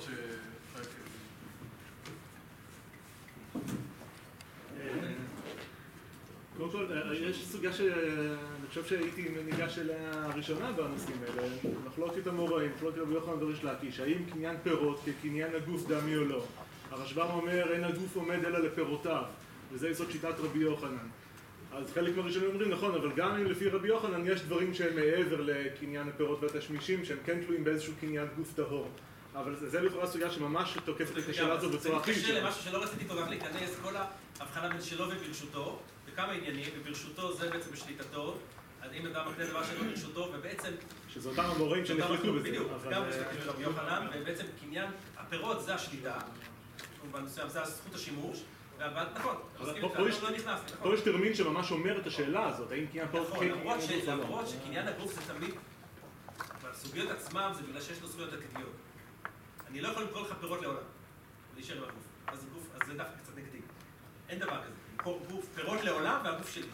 ש... קודם כל, יש סוגיה שאני חושב שהייתי ניגש אליה הראשונה בנושאים האלה, מחלוקת המוראים, מחלוקת רבי יוחנן דורש להקיש, האם קניין פירות כקניין הגוף דמי או לא? הרשב"ם אומר, אין הגוף עומד אלא לפירותיו, וזה יסוד שיטת רבי יוחנן. אז חלק מהראשונים אומרים, נכון, אבל גם אם לפי רבי יוחנן יש דברים שהם מעבר לקניין הפירות והתשמישים, שהם כן תלויים באיזשהו קניין גוף טהור. אבל זה לכאורה סוגיה שממש תוקפת את השאלה הזו בצורה הכי... זה מתקשר למשהו שלא רציתי כל כך להיכנס, כל ההבחנה בין שלו וברשותו, בכמה עניינים, וברשותו זה בעצם בשליטתו, אז אם אדם מקנה דבר שלא ברשותו, ובעצם... שזה אותם המוראים שנחלקו בזה. בדיוק, גם של רבי יוחנן, ובעצם קניין הפירות זה השליטה, במובן מסוים זה זכות השימוש, נכון, לא פה יש תרמין שממש אומר את השאלה הזאת, האם קניין פירות נכון, למרות שקניין הגוף זה תמיד, הסוגיות עצמם זה בגלל שיש לו זכויות עתידיות. אני לא יכול למכור לך פירות לעולם, ולהישאר עם הגוף. אז גוף, אז זה דווקא קצת נגדי. אין דבר כזה. למכור גוף, פירות לעולם והגוף שלי.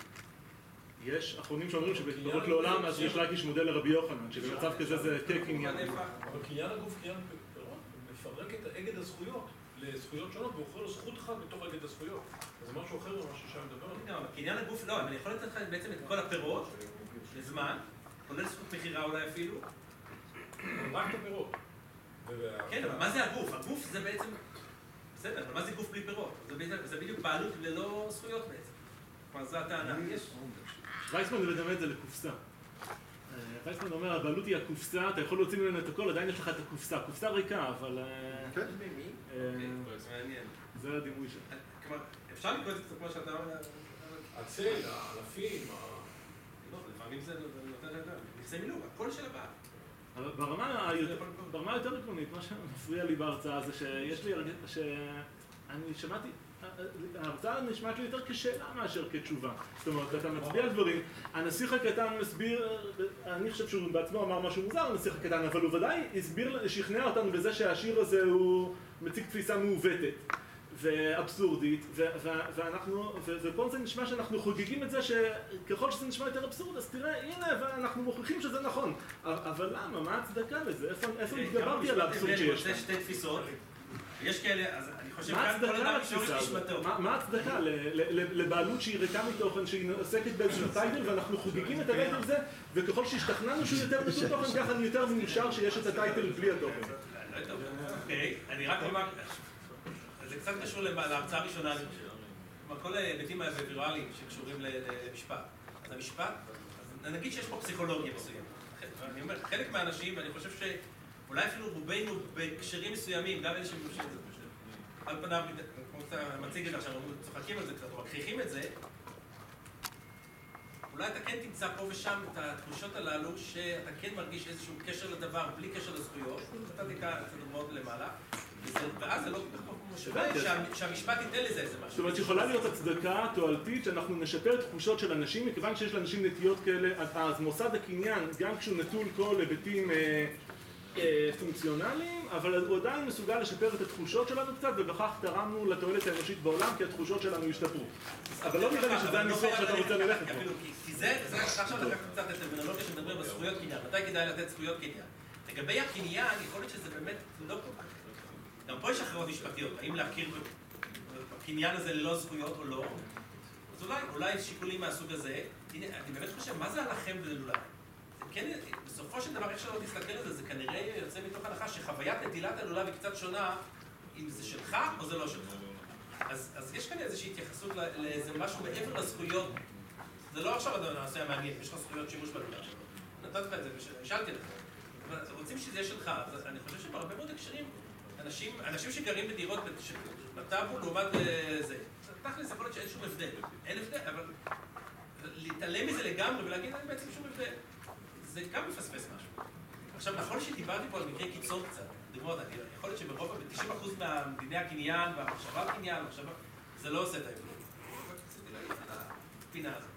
יש אחרונים שאומרים שבפירות לעולם, אז יש רק איש מודל לרבי יוחנן, שבמצב כזה זה כקניין. אבל קניין הגוף, קניין פירות, מפרק את אגד הזכויות לזכויות שונות, והוא לו זכות אחת בתוך אגד הזכויות. זה משהו אחר ממה ששם מדבר עליו. קניין הגוף לא, אבל אני יכול לתת לך בעצם את כל הפירות, לזמן, כולל זכות מכירה אולי אפילו. רק את הפירות. כן, אבל מה זה הגוף? הגוף זה בעצם... בסדר, אבל מה זה גוף בלי פירות? זה בדיוק בעלות ללא זכויות בעצם. כלומר, זו הטענה. וייסמן מדמה את זה לקופסה. וייסמן אומר, הבעלות היא הקופסה, אתה יכול להוציא ממנו את הכל, עדיין יש לך את הקופסה. קופסה ריקה, אבל... כן, ממי? זה מעניין. זה הדימוי שלך. כלומר, אפשר לקרוא את זה כמו שאתה אומר... הצל, האלפים, לפעמים זה נותן לדעת. נכסי מילוג, הכל של הבעל. אבל ברמה היותר עקרונית, מה שמפריע לי בהרצאה זה שיש לי שאני שמעתי, ההרצאה נשמעת לי יותר כשאלה מאשר כתשובה. זאת אומרת, אתה מצביע על דברים, הנסיך הקטן מסביר, אני חושב שהוא בעצמו אמר משהו מוזר, הנסיך הקטן, אבל הוא ודאי הסביר, שכנע אותנו בזה שהשיר הזה הוא מציג תפיסה מעוותת. ואבסורדית, ואנחנו, ופה זה נשמע שאנחנו חוגגים את זה שככל שזה נשמע יותר אבסורד, אז תראה, הנה, ואנחנו מוכיחים שזה נכון. אבל למה? מה הצדקה לזה? איפה התגברתי על האבסורד שיש כאן? שתי תפיסות. יש כאלה, אז אני חושב כאן כל אדם שורש נשמתו. מה הצדקה לבעלות שהיא ריקה מתוכן, שהיא עוסקת באיזשהו טייטל, ואנחנו חוגגים את הטייטל הזה, וככל שהשתכנענו שהוא יותר נטול תוכן, ככה אני יותר מאושר שיש את הטייטל בלי התוכן. אוקיי, אני רק אומר... זה קצת קשור להרצאה הראשונה, אני חושב. כלומר, כל ההיבטים הווירואליים שקשורים למשפט. אז המשפט, נגיד שיש פה פסיכולוגיה מסוימת. אני אומר, חלק מהאנשים, ואני חושב שאולי אפילו רובנו בהקשרים מסוימים, גם אלה שמבושים את זה, על פניו, כמו שאתה מציג את זה עכשיו, צוחקים על זה קצת, או מכריחים את זה, אולי אתה כן תמצא פה ושם את התחושות הללו, שאתה כן מרגיש איזשהו קשר לדבר, בלי קשר לזכויות. אתה תקרא את הדוגמאות למעלה. ואז זה לא כל כך משווה שהמשפט ייתן לזה איזה משהו. זאת אומרת, יכולה להיות הצדקה תועלתית שאנחנו נשפר תחושות של אנשים, מכיוון שיש לאנשים נטיות כאלה, אז מוסד הקניין, גם כשהוא נטול כל היבטים פונקציונליים, אבל הוא עדיין מסוגל לשפר את התחושות שלנו קצת, ובכך תרמנו לתועלת האנושית בעולם, כי התחושות שלנו השתפרו. אבל לא נראה לי שזה הניסוח שאתה רוצה ללכת בו. כי זה, עכשיו לקחת קצת את הטרמינולוגיה שמדברים בזכויות קניין. מתי כדאי לתת זכויות קניין? לגבי הקניין, יכול להיות שזה באמת לא כל כך. גם פה יש הכרעות משפטיות, האם להכיר בקניין הזה ללא זכויות או לא, אז אולי, אולי שיקולים מהסוג הזה, הנה, אני באמת חושב, מה זה הלחם ולולב? זה כן, בסופו של דבר, איך שלא תסתכל על זה, זה כנראה יוצא מתוך הנחה שחוויית נטילת הלולב היא קצת שונה, אם זה שלך או זה לא שלך. אז, אז יש כאן איזושהי התייחסות לאיזה משהו מעבר לזכויות. זה לא עכשיו הנושא המעניין, יש לך זכויות שימוש בלולב. נתת לך את זה, ושאלתי לך. אבל רוצים שזה יהיה שלך, אז אני חושב שבהרבה מאוד הקשרים, אנשים, אנשים שגרים בדירות בטאבו לעומת זה, תכל'ס יכול להיות שאין שום הבדל, אין הבדל, אבל להתעלם מזה לגמרי ולהגיד אין בעצם שום הבדל, זה גם מפספס משהו. עכשיו, נכון שדיברתי פה על מקרי קיצון קצת, דוגמאות, יכול להיות שברוב, ב-90% מהמדיני הקניין והמחשבה על קניין, זה לא עושה את ההבדל. הפינה הזאת.